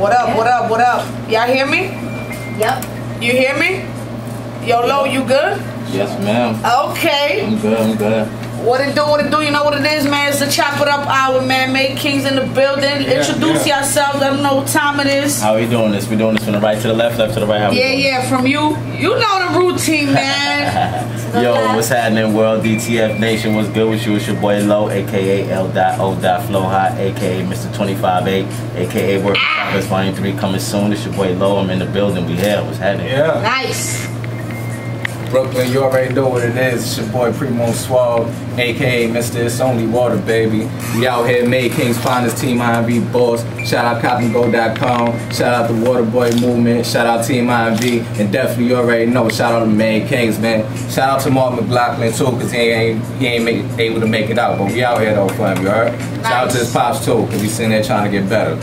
What up? What up? What up? Y'all hear me? Yep. You hear me? Yo, Lo, you good? Yes, ma'am. Okay. I'm good. I'm good. What it do? What it do? You know what it is, man? It's the Chop It Up Hour, man. Made Kings in the building. Yeah, Introduce yeah. yourselves. Let them know what time it is. How we doing this? We doing this from the right to the left, left to the right. How Yeah, yeah. From you, you know the routine, man. this? Yo, what's happening, world? DTF Nation, what's good with you? It's your boy Low, aka L. Dot O. Dot Flow Hot, aka Mr. 25A, aka Work Choppers Volume 3 coming soon. It's your boy Low. I'm in the building. We here. What's happening? Yeah. nice. Brooklyn, you already know what it is. It's your boy Primo Suave, aka Mr. It's Only Water, baby. We out here, Made Kings Finest Team IMV Boss. Shout out CottonGo.com. Shout out the Waterboy Movement. Shout out Team IMV. And definitely, you already know, shout out to Made Kings, man. Shout out to Mark McLaughlin, too, because he ain't, he ain't make, able to make it out. But we out here, though, for him, you heard? Shout out to his pops, too, because he's sitting there trying to get better.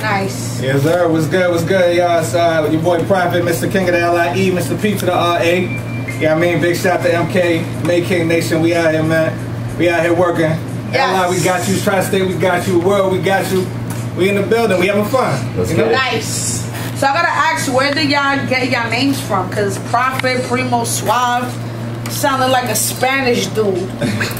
Nice. Yes, sir. What's good? What's good, y'all? It's uh, your boy Prophet, Mr. King of the LIE, Mr. P to the RA. Yeah, I mean, big shout to MK, Made King Nation. We out here, man. We out here working. Yes. LI, we got you. Tri-State, we got you. World, we got you. We in the building. We having fun. Let's You know? Nice. So I gotta ask, where did y'all get y'all names from? Cause Prophet, Primo, Suave, sounded like a Spanish dude.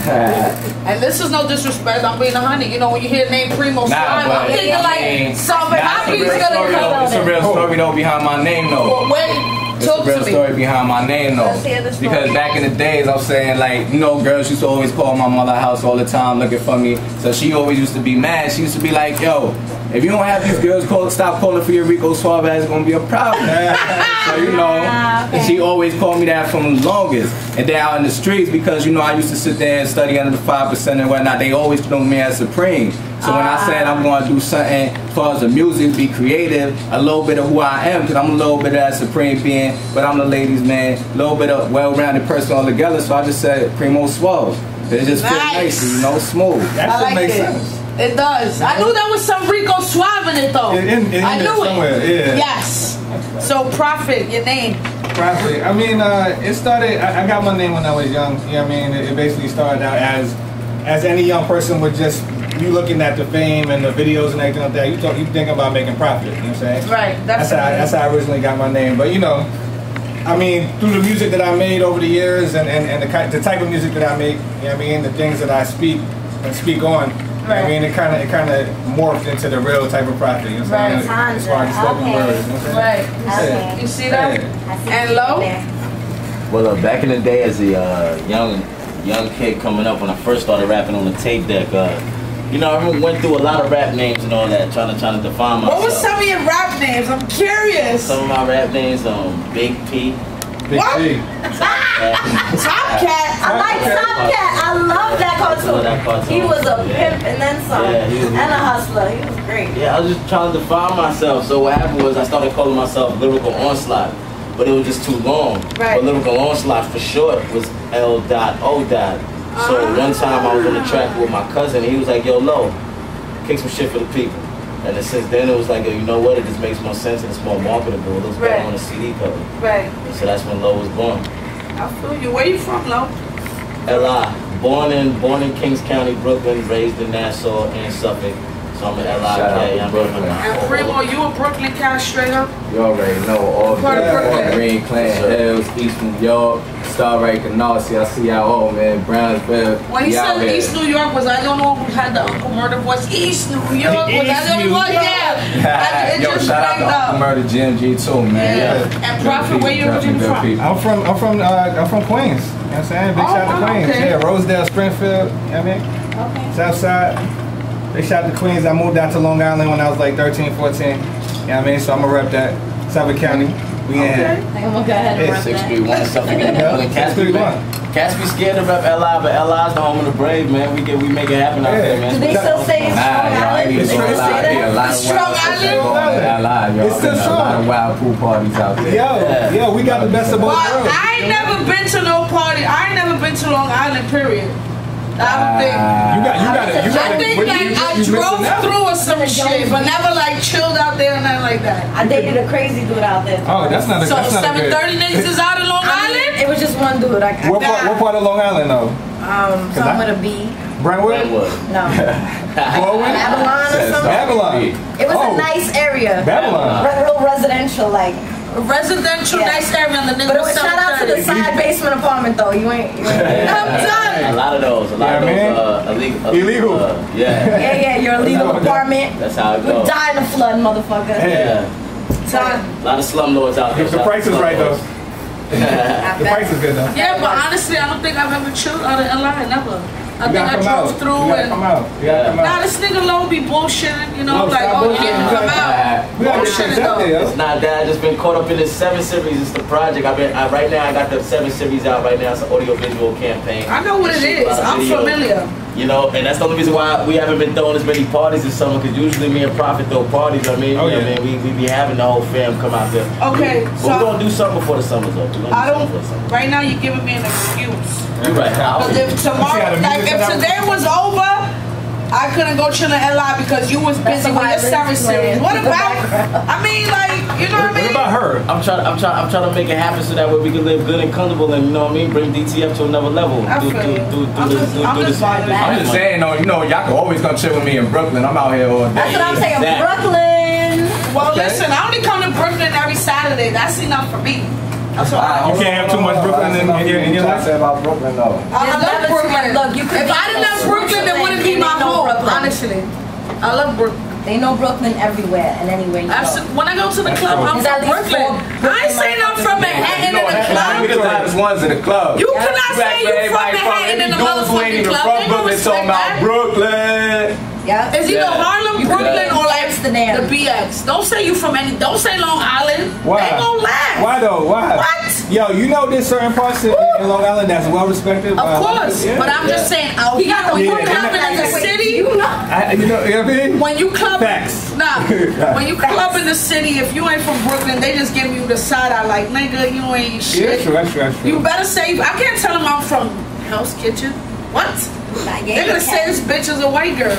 and this is no disrespect. I'm being a honey. You know when you hear the name Primo Nah, Suave, I'm thinking I like mean, something Nah, happy it's is a real gonna story, come out. It's a real story though behind my name though. Wait, It's talk a real story behind my name though. Let's hear the story. Because back in the days, I'm saying like, you know, girls used to always call my mother house all the time looking for me. So she always used to be mad. She used to be like, yo, if you don't have these girls call, stop calling for your Rico Suave, it's gonna be a problem. so you know, ah, and she always called me that from the longest. And then out in the streets, because you know, I used to sit there and study under the five percent and whatnot. They always know me as Supreme. So when I said I'm going to do something as far as the music, be creative, a little bit of who I am, because I'm a little bit of that supreme being, but I'm the ladies' man, a little bit of well-rounded person altogether. So I just said Primo Suave. It just feels Nice. nice, you know, smooth. That I like makes it. sense. It does. I knew there was some Rico Suave in it though. In- in- in I there knew somewhere, it. yeah. Yes. So Prophet, your name. Prophet. I mean, uh, it started. I, I got my name when I was young. You know what I mean? It, it basically started out as, as any young person would just you looking at the fame and the videos and everything like that. You talk, you think about making profit. You know what I'm saying? Right. That's That's how, that's how I originally got my name. But you know, I mean, through the music that I made over the years and, and, and the, ki- the type of music that I make, you know what I mean, the things that I speak and speak on, you know I mean, it kind of it kind of morphed into the real type of prophet. You know what I'm saying? Right. As far as spoken Okay. words. You know what I'm saying? right. Okay. You see that? Yeah. And you low? Well, uh, back in the day, as a uh, young young kid coming up, when I first started rapping on the tape deck, uh, you know, I went through a lot of rap names and all that, trying to trying to define myself. What was some of your rap names? I'm curious. Some of my rap names, um, Big P. Big What? T. Top Cat. I like Tomcat. I love that Love cartoon. that cartoon. He was a Yeah. pimp and then some. Yeah, he was- and a hustler. He was great. Yeah, I was just trying to define myself. So what happened was I started calling myself Lyrical Onslaught, but it was just too long. Right. But Lyrical Onslaught for short was L. Dot O. Dot. So one time I was on the track with my cousin. He was like, "Yo, Lo, kick some shit for the people." And then since then it was like, Yo, you know what? It just makes more sense and it's more marketable. It looks better on a CD cover. Right. So that's when Lo was born. I feel you. Where you from, Lo? Li, born in born in Kings County, Brooklyn, raised in Nassau and Suffolk. So I'm. Shout out to Brooklyn. And Primo, you a Brooklyn cat straight up? You already know all Part of good, Brooklyn. Green Clan Sure. Hills, East New York, Starlight Canarsie. I see y'all all man, Brownsville. When he said here. East New York, was I the only one who had the Uncle Murder voice? East New York, was I East the only New one? York. Yeah. Yo, shout out to Uncle up. Murder GMG too, man. Yeah. Good And Prophet, where you people, originally from? people. I'm from I'm from uh, I'm from Queens. You know what I'm saying? Big Oh, shout out to Queens. okay. Yeah, Rosedale, Springfield. You know what I mean? Okay. South Side. Big shout out to Queens. I moved out to Long Island when I was like 13, 14. You know what I mean? So I'm gonna rep that. Suffolk County. We in Okay. here. I'm gonna go ahead and It's run Six that. three one Suffolk in the Yeah, building. Cats be, 631. Cats be scared to rep LI, but LI's the home of the brave, man. We get we make it happen out Yeah. there, man. Do they still say it's Nah, Strong y'all ain't Island? even It's gonna lie. There a lot of Strong wild Island? shit going LI. It's still There's a lot strong. of wild pool parties out there. Yo, yo, we got the best of both Well. I ain't never been to no party. I ain't never been to Long Island, period. I don't think. You got, you got it. You got I think like you- I you drove through or some shit, but never like chilled out there or nothing like that. I dated a crazy dude out there. Oh, that's not a. So that's not seven good. thirty niggas is out in Long Island. it was just one dude. I, What part? What part of Long Island though? um, Cause some I- with a B. Brentwood. Brentwood. No. Baldwin? Babylon or something. Babylon. It was Oh. a nice area. Babylon. Real residential, like. Residential, Yeah. nice area, and the nigga But it was was shout out to the side basement apartment though. You ain't. You ain't I'm done. A lot of those. A lot Yeah, of those uh, illegal. Illegal. Uh, yeah. yeah, yeah. Your illegal That's apartment. That's how it We goes. die in a flood, motherfucker. Hey. Yeah. Done. A lot of slumlords out there. The price is right though. The price is good though. Yeah, but honestly, I don't think I've ever chilled out of LA. Never. I You think I come drove out. through You gotta and. come out. You gotta come Nah, this nigga low be bullshitting, you know, No, like, oh, you didn't come gotta- out. We gotta get Bullshit things out though. It's not that. I just been caught up in this seven series. It's the project. I've been I, right now. I got the seven series out right now. It's an audio visual campaign. I know what it is. Shoot a is. lot of I'm familiar. You know, and that's the only reason why we haven't been throwing as many parties this summer. Because usually me and Prophet throw parties. I mean, Oh, yeah. I mean, we, we be having the whole fam come out there. Okay, But so we're gonna do something before the summer's up. We're gonna I something don't. before. Right now, you're giving me an excuse. You're right. Because I'll- if tomorrow, See like if today was over, I couldn't go chill in LI because you was busy with your seven series. What about? I mean, like, you know what I mean? What about her? I'm trying. I'm trying. I'm trying to make it happen so that way we can live good and comfortable, and you know what I mean. Bring DTF to another level. I do, feel do, do, do, I'm this- just- do- I'm do just this- vibing. do this- I'm just saying, though, you know, y'all can always come chill with me in Brooklyn. I'm out here all day. That's what I'm saying. Exactly. Brooklyn. Well, Okay. listen, I only come to Brooklyn every Saturday. That's enough for me. That's all I You can't have too much Brooklyn in- in your- in your life? Uh, say about Brooklyn, though. I There's love Brooklyn. look, you could if I didn't from love Brooklyn, it wouldn't be my and they know home. Honestly, I love Brooklyn. They know Brooklyn everywhere and anywhere you go. When I go to the club, I'm at from least Brooklyn. I ain't saying I'm from Manhattan in You know, the Manhattan be the club. loudest ones in the club. You Yeah. cannot say Back you where from Manhattan in Any the who ain't motherfucking club. from They Brooklyn respect talking about. Brooklyn. Yeah. Is either Yeah. Harlem, You Brooklyn, or like Amsterdam. the BX. Don't say you from any. Don't say Long Island. Why? They gonna laugh. Why though? Why? What? Yo, you know there's certain parts in, in Long Island that's well respected. Of course, people. but I'm just saying out He got the when you Yeah, clubbing yeah. in the city. You know. I, you know, you know what I mean? When you club, Facts. nah. when you club in the city, if you ain't from Brooklyn, they just give you the side eye like, nigga, you ain't Yeah, shit. that's true, that's true, that's true. You better say, I can't tell them I'm from Hell's Kitchen. What? They're gonna say this bitch is a white girl.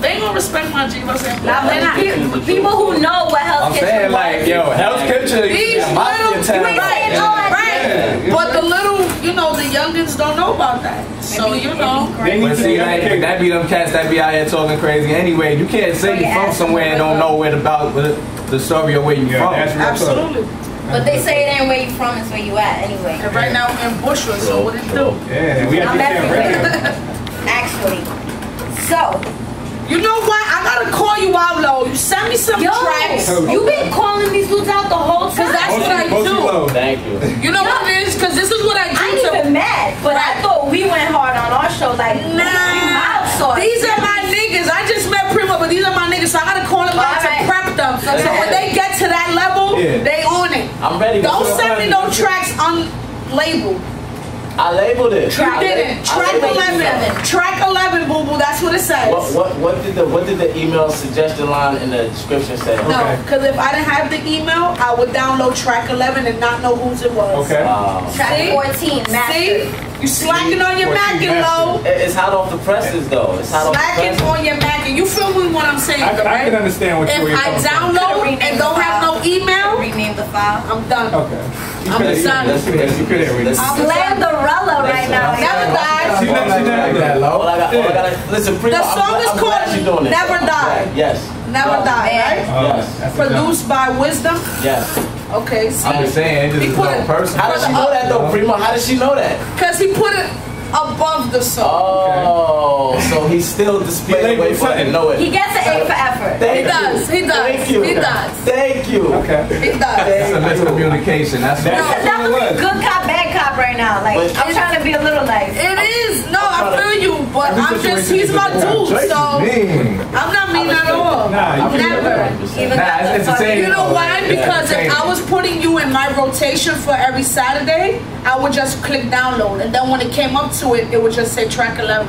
they ain't gonna respect my G. I say, Now, "Nah, pe- people who know what Hell's I'm Kitchen saying, was. like, yo, Hell's Kitchen, These yeah, mafia little. You ain't saying no, I right? But the little, you know, the youngins don't know about that. So Maybe- you know, maybe They But see, be like, educated. that be them cats that be out here talking crazy anyway. You can't say oh, you from somewhere and don't know where about the, the story of where you Yeah, from. that's real talk. absolutely. But they say it ain't where you from, it's where you at anyway. And right now we're in Bushwick, so what it do? Yeah, we have to everywhere. Actually. So, You know what? I gotta call you out, low. You send me some yo, tracks. you been calling these dudes out the whole time. Cause that's what I do. Thank you. You know what it is? Cause this is what I do. I ain't to- even mad, but I thought we went hard on our show. Like, we mild Nah, sauce. these are my niggas. I just met Primo, but these are my niggas, so I gotta call them out to prep them. So when they get to that level, Yeah. they on it. I'm ready. Don't send me no tracks unlabeled. I labeled it. You didn't. Track 11. Track 11, boo boo. That's what it says. What, what what did the what did the email suggestion line in the description say? No, Okay. because if I didn't have the email, I would download track 11 and not know whose it was. Okay. Um, Track See? 14, master. See? You slacking on your Mac and low. it's hot off the presses though. It's hot off the Slacking presses. on your Mac and you feel me what I'm saying, I, I can understand what you were If I download Rename and don't have no email, Rename the file. I'm done. Okay. You I'm could- excited. You could, you could have read it. Let's- Slenderella right now. Never die. never, she never did. All I got, all I gotta listen. Primo, The I'm song is called doing it. Never Die. Yes. Never die, right? Yes. that's a jump. Produced by Wisdom. Yes. Okay, see? I'm just saying, this He is put no it- How does she know that though, Primo? How does she know that? Because he put it above the song. Oh, so he's still displaying He way labeled for her know it. He gets an A for effort. Thank He you. does, he does, Thank you. he does. Thank you. Okay. He does. It's a miscommunication. That's That's all. It's definitely good cop, bad cop right now. Like, But- I'm trying to be a little nice. It is. No, I feel you, but I'm just, he's my dude, so. I'm not mean at all. Nah, Never. Even Nah, it's entertaining. You know why? Because if I was putting you in my rotation for every Saturday, I would just click download, and then when it came up to it, it would just say track 11.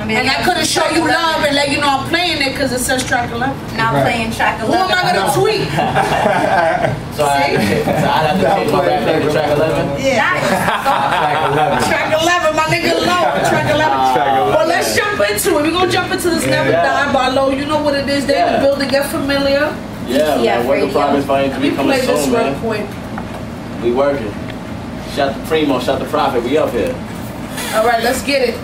I mean, And I couldn't show you love and let you know I'm playing it because it says track 11. Now Right. playing track 11. Who am I gonna tweet? So I, so I have to change my rap name to track 11. Nice. Track 11, my nigga low. Track 11. Well, let's jump into it. We're gonna jump into this Never Die by Low. You know what it is. They in Yeah. the building. Get familiar. Yeah, Yeah, man. Work in radio. progress, finding to Let me be coming play this soon, real man. quick. We working. Shout the Primo, shout the Prophet. We up here. All right, let's get it.